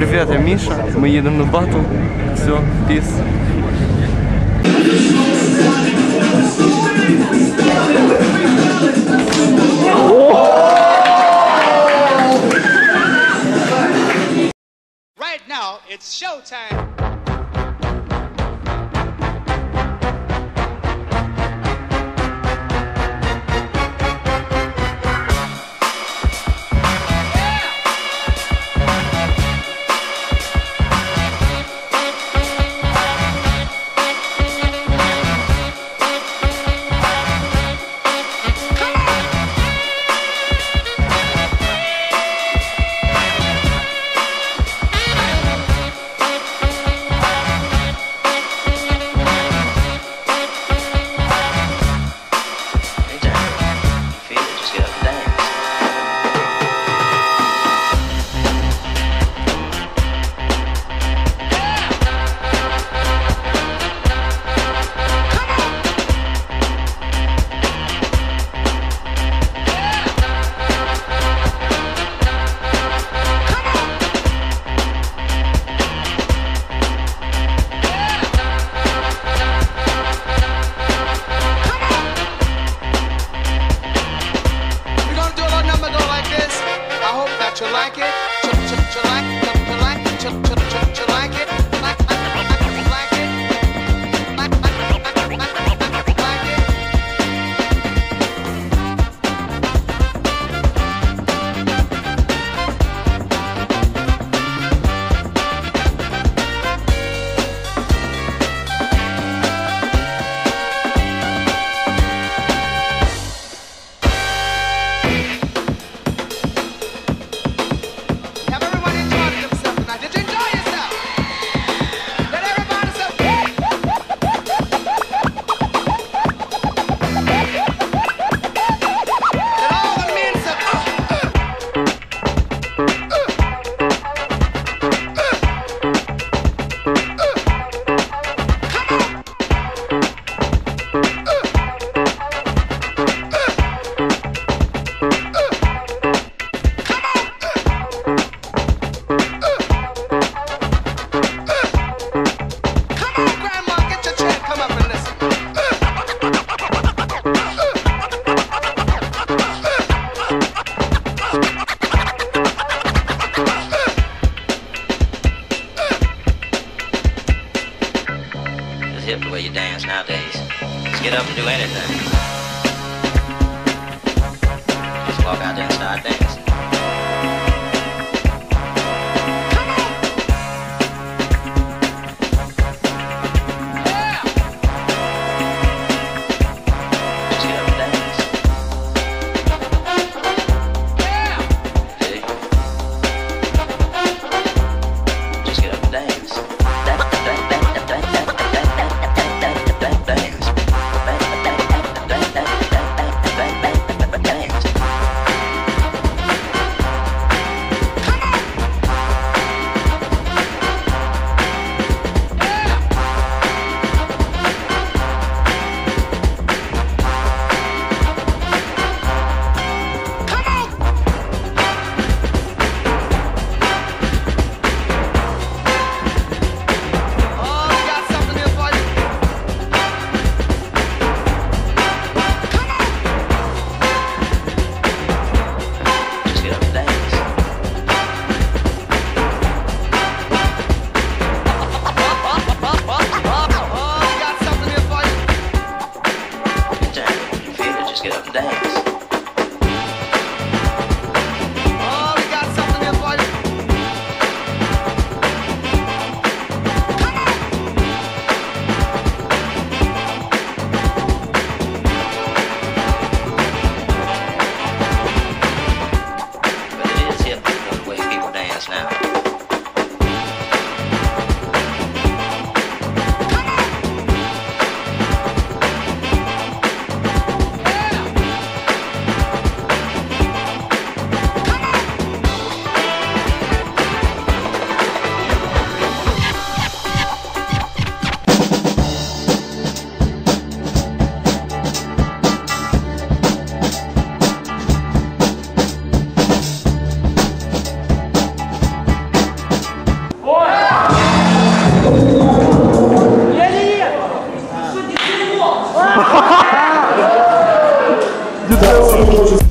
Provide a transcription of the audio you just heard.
Привіт, я Міша. Ми їдемо на батл. Все, піс. nowadays is get up and do anything. Just walk out there and start dancing. you